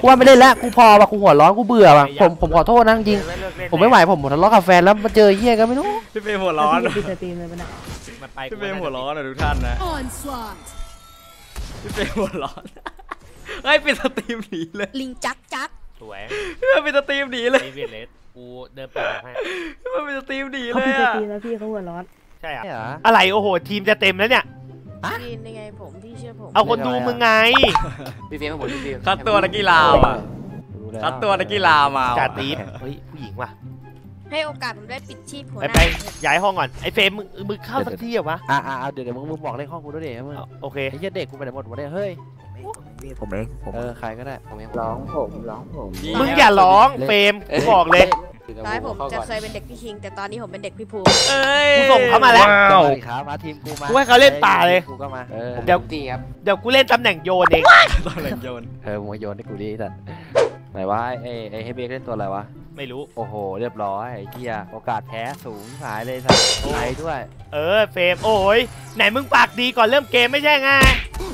กูว่าไม่เล่นแล้วกูพอว่ะกูหัวร้อนกูเบื่อว่ะผมผมขอโทษนะจริงๆผมไม่ไหวผมทะเลาะกับแฟนแล้วมาเจอเฮียก็ไม่รู้พี่เฟรมหัวร้อนปิดสตรีมเลยปะเนี่ยมันไปพี่เฟรมหัวร้อนนะทุกท่านนะ Onslaught. พี่เฟรมหัวร้อนเฮ้ยปิดสตรีมหนีเลยลิงจักจักสวยพี่เฟรมปิดสตรีมหนีเลยไอเวียเลสกูเดินไปหาให้พี่เฟรมปิดสตรีมหนีเขาเลปิยดสอะตรีมแล้วพี่เขาหัวร้อนใช่เหรใช่เหรอะออะไรโอ้โหทีมจะเต็มแล้วเนี่ย พี่นี่ไงผมพี่เชื่อผมเอาคนดูมึงไงพี่เฟียมให้ผมพี่เฟียมคัดตัวนักกีฬาว่ะรู้แล้วคัดตัวนักกีฬามาจ่าว่ะตีดเฮ้ยผู้หญิงว่ะให้โอกาสผมได้ปิดชีพหัวไปหไปน้าย้ายห้องก่อนไอเฟรมมึงมึงเข้าสักที่เหรอวะอ่าอ่าเดี๋ยวเดี๋ยวมึงมึงบอกเลขห้องกูด้วยเดี๋ยวมึงเอาโอเคไอ้เหี้ยเด็กกูไปไหนหมดวะเนี่ยเฮ้ยผมเองผมเออใครก็ได้ผมเองร้องผมร้องผมมึงอย่าร้องเฟรมกูบอกเลย ตอนให้ผมจะเคยเป็นเด็กพี่คิง แต่ตอนนี้ผมเป็นเด็กพี่ภูมิเอ้ยกูส่งเขามาแล้วสวัสดีครับมาทีมกูมากูให้เขาเล่นป่าเลยกูก็มาเออเดี๋ยวตีครับเดี๋ยวกูเล่นตำแหน่งโยนเองตอนแหลงโยนเออมึงมาโยนให้กูดิไอ้สัตว์ไหนวะไอ้ไอ้เฮเบกเล่นตัวอะไรวะไม่รู้โอ้โห เรียบร้อยไอ้เหี้ยโอกาสแพ้สูงหายเลยสัตว์ไายด้วย เออเฟรมโอ้ยไหนมึงปากดีก่อนเริ่มเกมไม่ใช่ไง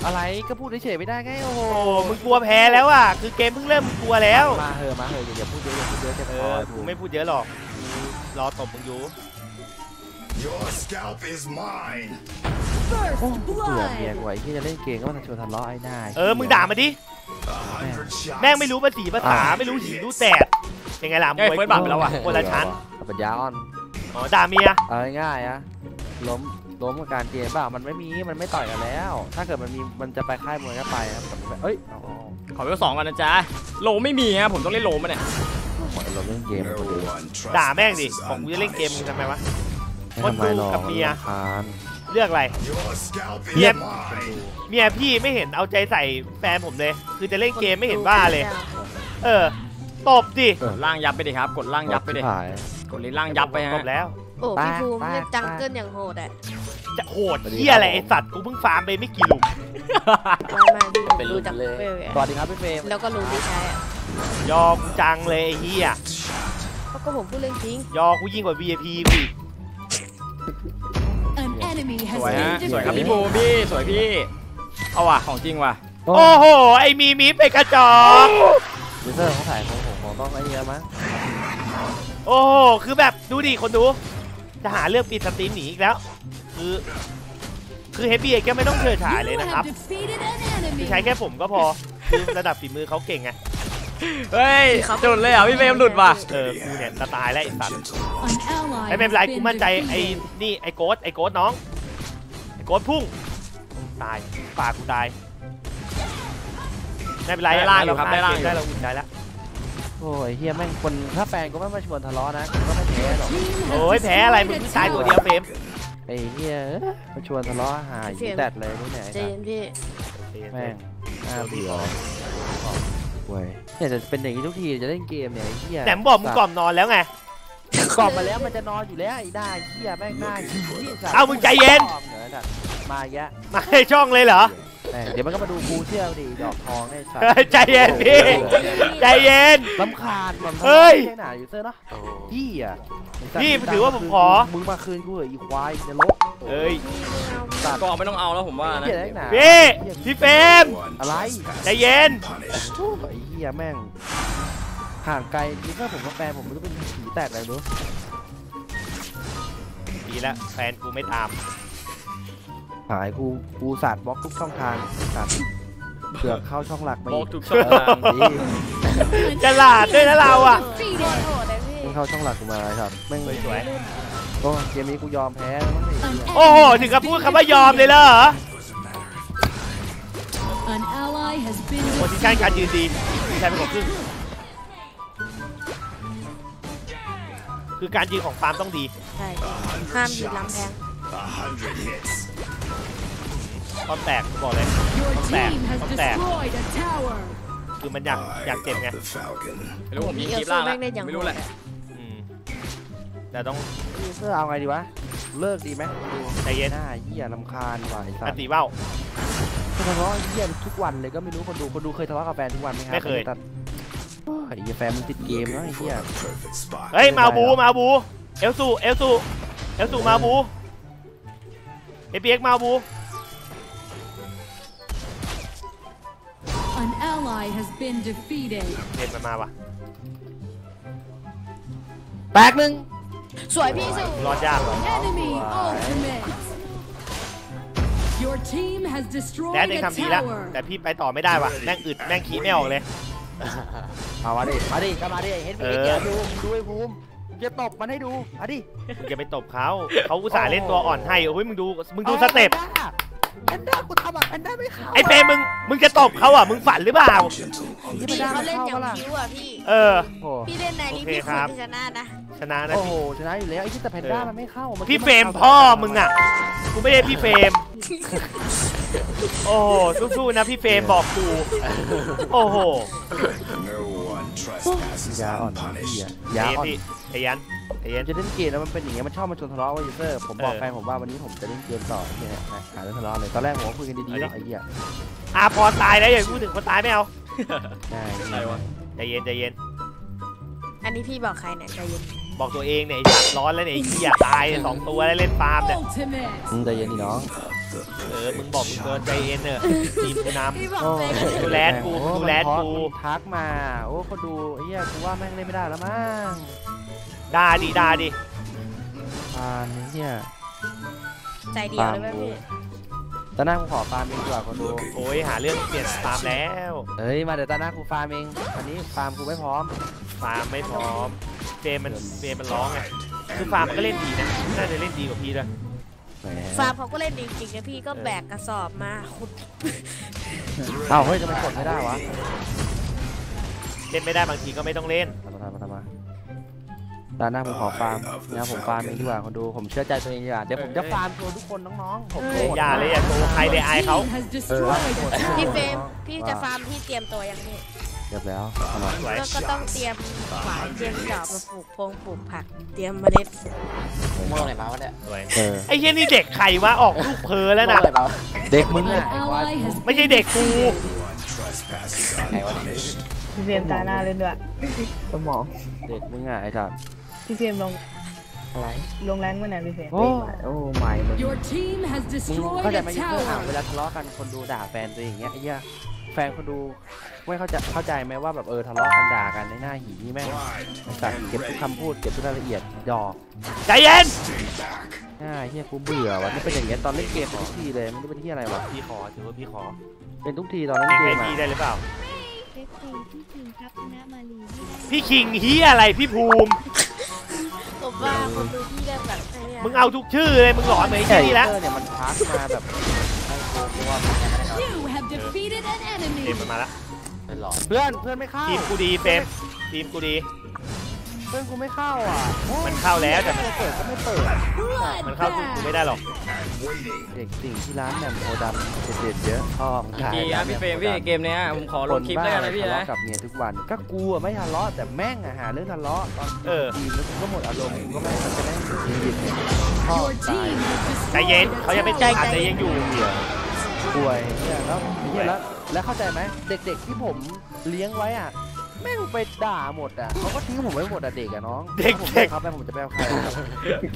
อะไรก็พูดเฉยๆไม่ได้ไงโอ้โหโอ้มึงกลัวแพ้แล้วอะ คือเกมเพิ่งเริ่มมึงกลัวแล้วมาเหอะมาเหอะอย่าพูดเยอะอย่าพูดเยอะจะเอพออถูกูกไม่พูดเยอะหรอกกูรอตบมึงอยู่ Your scalp is mine. โอ้ First เบื่อเมีย blood. กูไอ้ที่จะเล่นเกมก็มาชวนทะเลาะไอ้หน้าเออ มึงด่ามาดิ A hundred shots. แม่งไม่รู้ภาษีภาษา ไม่รู้หีรู้แตดยังไงล่ะมเฮ้ยวยเฟิร์สบัตรไปแล้วว่ะ คนละชั้นเอาปัญญาอ่อนอ๋อด่าเมียเอาง่ายๆอะล้ม ล้มกับการเกมเปล่ามันไม่มี มันไม่ต่อยกันแล้ว ถ้าเกิดมันมี มันจะไปค่ายมวยก็ไปครับเอ้ยอ๋อขอไปสองกันนะจ๊ะโลไม่มีฮะผมต้องเล่นโลมาเนี่ยเราเล่นเกม No คนเดียว one trusts ด่าแม่งดิ this บอกกูจะเล่นเกมมึงทำไมวะไม่ทำไมหรอกคนดูกับเมียรำคาญเลือกอะไร Your scalp is Yep. mine. เมียพี่ไม่เห็นเอาใจใส่แฟนผมเลย คือจะเล่นเกมไม่เห็นว่าเลย เออตบดิกดล่างยับไปดิครับ กดล่างยับไปดิชิหายกดลิ้นล่างยับไปตฮะบแล้ว โอ้พี่ภูมิไปไปเล่นจังเกิลอย่างโหดอะจะโหดเฮียอะไรไอสัตว์กูเพิ่งฟาร์มไปไม่กี่หลุมไม่ไม่พี่ผมดูจากเวลสวัสดีครับพี่เฟรมแล้วก็รู้ดีใช้อะยอกูจังเลยไอ้เฮียเพราะก็ผมพูดเรื่องจริง ยอกูยิ่งกว่า VIP กูอีก An enemy สวยฮะสวยครับพี่ภูมิพี่สวยพี่ เอาว่ะของจริงว่ะ โอ้โอ้โหไอมีมีไปกระจอกยูเซอร์เขาถ่ายของผมของต้องไอ้เหี้ยมั้งโอ้โห คือแบบดูดิคนดู จะหาเรื่องปิดสตรีมหนีอีกแล้ว คือคือเฮฟบี้ก็ไม่ต้องเชิดฉายเลยนะครับคือใช้แค่ผมก็พอคือระดับฝีมือเขาเก่งไงเฮ้ยจุดเลยเหรอะพี่เฟรมหลุดว่ะเออกูเนี่ยจะตายแล้วไอ้สัตว์ An ไม่เป็นไรกูมั่นใจไอ้นี่ไอ้โกดไอ้โกดน้องไอ้โกดพุ่งตายปากกูตายไม่เป็นไรได้ล่างอยู่ครับได้ล่างอยู่ได้เราอุ่นใจแล้ว โอ้ยเฮียแม่งคนถ้าแฟนก็ไม่มาชวนทะเลาะนะกูก็ไม่แพ้หรอกโอ้ยแพ้อะไรมึงเพิ่งตายตัวเดียวเฟรมไอ้เฮียเอ้ยมาชวนทะเลาะหายแตดเลยนี่ไหนใจเย็นพี่แม่งน่าเบื่อเว้ยเนี่ยจะเป็นอย่างนี้ทุกทีจะเล่นเกมเนี่ยไอ้เฮียแต่ผมบอกมึงกล่อมนอนแล้วไงกล่อมมาแล้วมันจะนอนอยู่แล้วไอ้ได้เฮียแม่งหน้าขี้สัตว์เอามึงใจเย็นกล่อมเหรอสัตว์มาอีกแล้วมาให้ช่องเลยเหรอแม่ง เดี๋ยวมันก็มาดูกูเชื่อดิดอกทองไอ้สัตเฮ้ยว์ใจเย็นพี่ใจเย็นลำคาญมันเฮ้ยไม่ใช่หนาอยู่เซอร์เนาะพี่อะไอ้สัตพี่ถือว่าผมขอมึงมาคืนกูเหอะอีควายในรถเอ้ยสัตว์ก็ไม่ต้องเอาแล้วผมว่านะเหี้ยได้หนาพี่พี่เฟรม One อะไรใจเย็น punished. ไอ้เหี้ยแม่งห่างไกลนี่ถ้าผมกับแฟนผมมันจะเป็นผีแตกอะไรรู้ดีแล้วแฟนกูไม่ตาม หายกูกูสาดบล็อกทุกช่องทางสัตว์เสือกเข้าช่องหลักมาบล็อีอกกทุกช่องทางเออดีฉลาดด้วยนะเราอะโหดเลยพี่มึงเข้าช่องหลักกูมาครับแม่งสวยโอ้เกมนี้กูยอมแพ้แล้วมั้งไอ้เหี้ยๆโอ้โหถึงกับพูดคำว่ายอมเลยเหรอ An ally has been โพซิชั่นการยืนดีใช้เป็นของครึ่งคือการยืนของฟาร์มต้องดีใช่ห้ามยืนลำแพง A hundred hits. ต้นแตกกูบอกเลย Your team team has has destroyed destroyed a tower คือมันอยากอยากเจ็บไง The Falcon. ไม่รู้ผมยิงคลิปล่างแล้วไม่รู้แหละอืมแต่ต้องเสื้อเอาไงดีวะเลิกดีไหมใจเย็นหน้าเหี้ยลำคาญว่ะไอ้สัอัตนว์ตีว่าวทะเลาะเหี้ยทุกวันเลยก็ไม่รู้คนดูคนดูเคยทะเลาะกับแฟนทุกวันไหมครับไม่เคยตัดโอ้ยไอ้เหี้ยแฟนมึงติดเกมแล้วไอ้เหี้ย Perfect spot. เฮ้ยมาบูมาบูเอลซูเอลซูเอลซูมาบูเอพีเอ็กมาบู An ally ally has been defeated. เทนมันมาว่ะแตกหนึ่งสวยพี่สุรอดยากว่ะ Enemy ultimate. Your team has แด destroyed นเอง a ทำดีแล้ว tower. แต่พี่ไปต่อไม่ได้ว่ะ แม่งอึดแม่งขี้ไม่ออกเลย เอามาดิ มาดิก็มาดิเห็นเอพี่อเกียรดูดูไอ้ภูมิจะตบมันให้ดูเอาดิมึงจะไปตบเขาเขาอุตส่าห์เล่นตัวอ่อนให้โอ้ยมึงดูมึงดูสเต็ปแพนด้ากูทำแบบแพนด้าไม่เข้าไอ้เฟรมมึงมึงจะตบเขาอะมึงฝันหรือเปล่า Gentle on the พี่เขาเล่นอย่างคิ้วอะพี่ เออ โอ้พี่เล่นในนี้โอเคพี่คครัวบรชนะนะ ชนะนะโอ้โหพี่ชนะอยู่แล้วไอ้ที่แต่แพนด้ามันไม่เข้ามันพี่เฟรมพ่อมึงอะกูไม่ได้พี่เฟรม โอ้โหสู้ๆนะพี่เฟรมบอกกูโอ้โห No one trespasses ยาอ่อนพี่ unpunished. อะใจยาเย็นอ่อนพี่ใจเย็นใจเย็นจะเล่นเกมแล้วมันเป็นอย่างเงี้ยมันชอบมาชวนทะเลาะว่ายูเซอร์ผมบอกเออแฟนผมว่าวันนี้ผมจะเล่นเกมต่อเนี่ยนะหาเรื่องทะเลาะเลยตอนแรกผมก็คุยกันดีๆแล้วไอ้เหี้ยอาพรตายแล้วอย่าพูดถึงคนตายไม่เอาได้อะไรวะใจเย็นใจเย็นอันนี้พี่บอกใครเนี่ยใจเย็นบอกตัวเองเนี่ยไอ้สัตว์ร้อนแล้วเนี่ยไอ้ขี้ยตายสองตัวแล้วเล่นฟาร์มเนี่ย Ultimate. มึงใจเย็นดิน้อง เออ มึงบอกมึงเกินใจเย็นเนอะทีมกูนพี่บอกโอ้เลยดูแลกูโอ้ดูแลกู มันทักมาโอ้เขาดูไอ้เหี้ยกูว่าแม่งเล่นไม่ได้แล้วมั้งำด่าดิด่าดิฟาร์มไอ้เหี้ยใจเดียวเลยไหมพี่ตาหน้ากูขอฟาร์มเองดีกว่าคนดูโอ้ยหาเรื่องเปลี่ยนฟาร์มแล้วเฮ้ยมาเดี๋ยวตาหน้ากูฟาร์มเองอันนี้ฟาร์มกูไม่พร้อมฟาร์มไม่พร้อมเฟรมมันเฟรมมันร้องไงคือฟาร์มมันก็เล่นดีนะ น่าจะเล่นดีกว่าพี่ด้วยแหม ฟาร์มเขาก็เล่นจริงๆนะพี่ก็แบกกระสอบมาขุดเอ้าเฮ้ยทำไมกดไม่ได้วะเล่นไม่ได้บางทีก็ไม่ต้องเล่นทำมาทำมาทำมาตาหน้าผมขอฟาร์มนะผมฟาร์มเองดีกว่าคนดูผมเชื่อใจตัวเองดีกว่าเดี๋ยวผมจะฟาร์มโชว์ทุกคนน้องๆผมโหดอย่าเลยอย่าโชว์ใครเลยอายเขา Team has destroyed a tower. พี่เฟรมพี่จะฟาร์มพี่เตรียมตัวยังพี่ เรียบแล้วทำมาสวยก็ก็ต้องเตรียมหวานเตรียมจอบมาปลูกพงปลูกผัก เตรียมเมล็ดโม่ไหนมาวะเนี่ยสวยเออ ไอ้เหี้ยนี่เด็กใครวะออกลูกเพอแล้วโม่นะไหนมาวะเด็กมึง An อะไอ้ควาย ally has ไม่ใช่เด็กกู Trespasses ไหนวะเนี่ย unpunished. พี่เฟรมตาหน้าเล่นด้วยสมองเด็กมึงอะไอ้สัสพี่เฟรมลงอะไรลงแรงเมื่อไหร่พี่เฟรมโอ้โอ้ไม่มึง Your team has มึง destroyed เข้าใจ a ไหมยูเซอร์อะ tower. เวลาทะเลาะกันคนดูด่าแฟนตัวเองอย่างเงี้ยไอ้เหี้ย แฟนคนดูไม่เข้าใจเข้าใจไหมว่าแบบเออทะเลาะกันด่ากันในหน้าหีนี่แม่ง Pride ไอ้สัตว์เก็บทุกคำพูดเก็บทุกรายละเอียดหยอกใจเย็น stay back. อ่าเฮียกูเบื่อวะนี่เป็นอย่างเงี้ยตอนเล่นเกมทุกทีเลยมันไม่เป็นที่อะไรวะพี่ขอถือว่าพี่ขอ เป็นทุกทีตอนเล่นพี่เกให้มพี่อะได้หรือเปล่าเอฟซีที่จริงครับคณะมาลีที่ได้พี่คิงเฮียอะไรพี่ภูมิผมว่าคนดูพี่ได้แบบไอ้เนี่ยมึงเอาทุกชื่อเลยมึงหลอนเหมือนไอ้แค่เหี้ยนี่แล้วเเนี่ยมันทักมาแบบไอ้โกงว่า You have defeated an เกม enemy. มันมาแล้วเป็นหลอดเพื่อนเพื่อนไม่เข้าทีมกูดีเฟรมทีมกูดี เพื่อนกูไม่เข้าอะโอ้ยมันเข้าแล้วแต่มัน เปิดก็ไม่เปิดมันเข้าสู้กูไม่ได้หรอก Waiting. เด็กสิ่งที่ร้านแหม่มโพดำเด็ดๆเยอะชอบดีครับพี่เฟรมพี่เกมเนี้ยผมขอลงคลิปแล้วกันนะพี่ทะเลาะนะกับเมียทุกวันก็กูอะไม่ทะเลาะแต่แม่งอะหาเรื่องทะเลาะตอนเออทีมแล้วกูก็หมดอารมณ์กูก็ไม่มันจะแม่งยิงยิงเนี่ยชอบ Your ตาย team has ใจเย็น destroyed เขายังไม่ a ใจ tower. อัดแต่ยังอยู่ ป่วยเนี่ยแล้วเนี่ยแล้วแล้วเข้าใจไหมเด็กๆที่ผมเลี้ยงไว้อะแม่งไปด่าหมดอะเขาก็ทิ้งผมไว้หมดอะเด็กอะน้องเด็กๆถ้าผมไม่เขาไปผมจะไปเอาใครอะ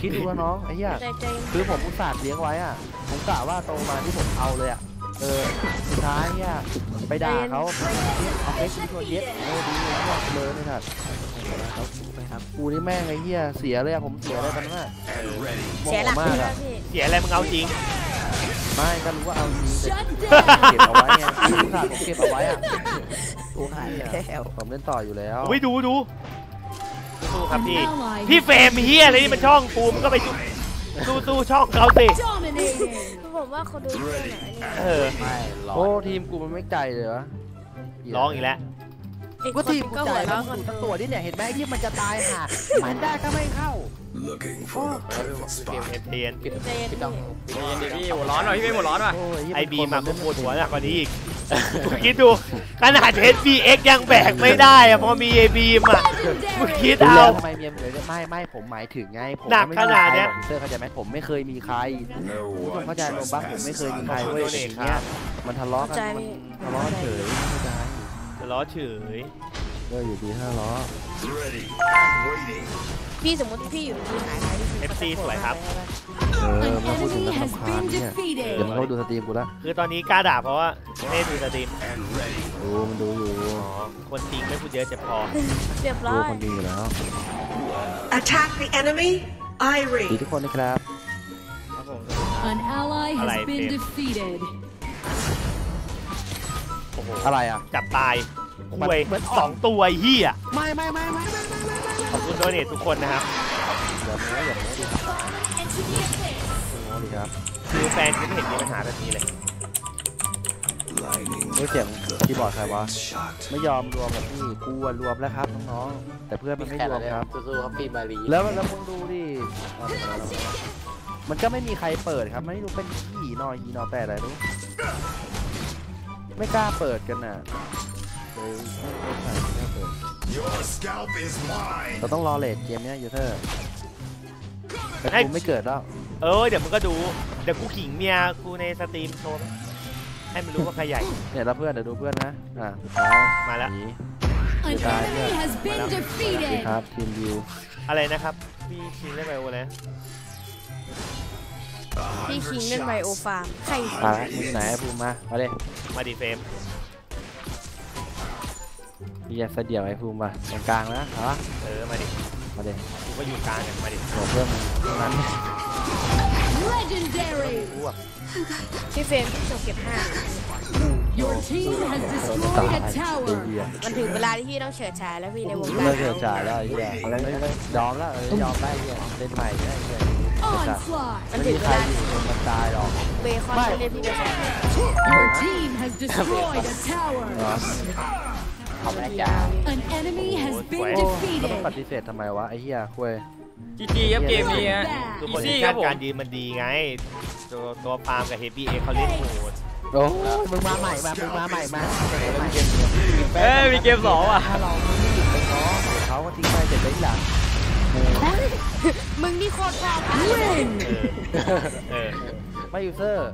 คิดดูว่าน้องไอ้เหี้ยใจใจคือผมอุตส่าห์เลี้ยงไว้อะผมกะว่าโตมาที่ผมเอาเลยอะเออสุดท้ายเนี่ยไปด่าเขาเอาเฟซบุ๊กตัวเย็ดเออดีเลยเนี่ยเลยนี่ครับแล้วไปครับกูนี่แม่งไอ้เหี้ยเสียเลยอะผมเสียอะไรกันมาก And ready. เสียหลักโมพี่โอะพี่เสียอะไรมึงเอาจริง ไม่ก็รู้ว่าเอาจริงแต่ Shut เก็ down. บเอาไว้ไงอุตส่าห์ผมเก็บเอาไว้อะกูหายแล้วผมเล่นต่ออยู่แล้วอุ้ยดูดูสู้ครับ An พี่ ally พี่เฟรมเฮียอะไรนี่มันช่องกูมึงก็ไปสู้สู้ช่องเขาสิ dominated. ผมว่าคนดูพี่ไหนเนี่ยเออไม่หลอโอ้ดทีมกูมันไม่ใจเลยวะร้องอีกแล้วอีกคก็นทีมกูก็ใจหัวแล้เราะวคนสักดูตัวนี่เนี่ยเห็นไหมที่มันจะตายห่ามันได้ก็ไม่เข้า Looking for the perfect spot. เตียนใจเย็นพี่ต้องพี่เย็นดิพี่หัวร้อนว่ะพี่เฟรมหัวร้อนว่ะไอบีมาก็ปวดหัวหนักกว่านี้อีกคิดดูขนาด SBX ยังแบกไม่ได้อะพอมีไอบีมอะมึงคิดเอาทำไมเมียเลือไม่ไม่ผมหมายถึงไงผมหนักไม่ขนาดใครเนี้ยเซอร์เข้าใจไหมผมไม่เคยมีใครผู้ชมเข้าใจโนบักผมไม่เคยมีใครเว้ยเอทีงเนี้ยมันทะเลาะกันทะเลาะเฉยเข้าใจจะล้อเฉยเอออยู่ดีถ้าลาะ Ready. Waiting. พี่สมมติพี่อยู่ที่ไหนใครที่ FC สวยครับ เออ An ไมาพูดถึง enemy น้ำ has สำคัญ been เนี่ย defeated. เดี๋ยวมันเข้าดูสตรีมกูละคือตอนนี้กล้าด่าเพราะว่าไม่ได้ดูสตรีม And ready. ดูมันดูอยู่อ๋อคนจริงไม่พูดเยอะจะพอเรียบร้ดูอยคนดีอยู่แล้ว Attack the enemy. I ดี read. ทุกคนนะครับ ครับผม An ally has Alright, been babe. defeated. โอ้โหอะไรอะ จับตายเหมือนคุยเหมือนออก สองตัวไอ้เฮียไม่ไม่ไม่ไม่ขอบ คุณโดเนททุกคนนะครับอย่าโม้อย่าโม้ดิครับโม้ดิครับคือแฟนกูไม่เห็นมีปัญหาแบบนี้เลย Lightning เฮ้ยเสียงคีย์บอร์ดใครวะ shot. ไม่ยอมรวมกับพี่กูอะรวมแล้วครับน้องๆแต่เพื่อนมันไม่แค่รวนั้มนเลยครับสู้ๆครับพี่มารีแล้วแล้วมึงดูดิเอาไปแล้วมันก็ไม่มีใครเปิดครับ ไม่รู้เป็นขี้นอยยีนอแต่อะไรรู้ไม่กล้าเปิดกันน่ะเลยไม่ไม่ไม่ไม่เปิด Your scalp is mine. เราต้องรอเลทเกมเนี้ยยูเทอร์แต่ให้กูไม่เกิดแล้ว เออเดี๋ยวมึงก็ดู เดี๋ยวกูขิงเมียกูในสตรีมโชว์ให้มันรู้ว่าใครใหญ่ เนี่ยแล้วเพื่อนเดี๋ยวดูเพื่อนนะ อ่าสุดท้ายมาแล้วหนี An Goodbye, enemy yeah. has been สวัสดี defeated. ครับทีมวิวอะไรนะครับพี่คิงได้ไปโอเลย A พี่คิง hundred เล่นไบโอ shots. ฟาร์มใครอะมึงไหนภูมิมา มาเลยมาดีเฟร มพี่จะเสยเดี่ยวไอ้ภูมิมาตรงกลางนะเอาวะเออมาดิมาเลยกูก็อยู่กลางกันมาดิหัวเพื่อนมึงตรงนั้น Legendary. กูอะพี่เฟรมพี่จบเก็บห้า Your team has ตาย destroyed a ไอ้ tower. เหี้ยมันถึงเวลาที่พี่ต้องเฉิดฉายแล้วพี่ในวงการเลิกเกิดจ่ายแล้วไอ้เหี้ยอะไรไม่ไม่ยอมแล้วเออยอมได้ไอ้เหี้ยเล่นใหม่ได้ไอ้เหี้ย Onslaught. มันไม่ถึมีงใคเวรลาอยู่จนมันตายหรอกเบคอนจะเรียกพี่เบคอน Your team has destroyed a tower. เหรอเขาไม่ได้จ้า An enemy has been โอ้แล้วต้องป defeated. ฏิเสธทำไมวะไอ้เหี้ยคุยจีจีครับเกมนี้ฮะ คืออีโพซิซี่คชั่รันบผม การยืนมันดีไง ตัวตัวฟาร์มกับเฮฟบี้เอ็กเขาเล่นโหดโอ้มึงมาใหม่มามึงมาใหม่มาเอ้ยมีเกมสองว่ะถ้าเราไม่หยุดไปน้องเดี๋ยวเขาก็ทิ้งไปเสร็จไปหลังมึงนี่โคตรพ่อพา Win. เออเออไม่ยูเซอร์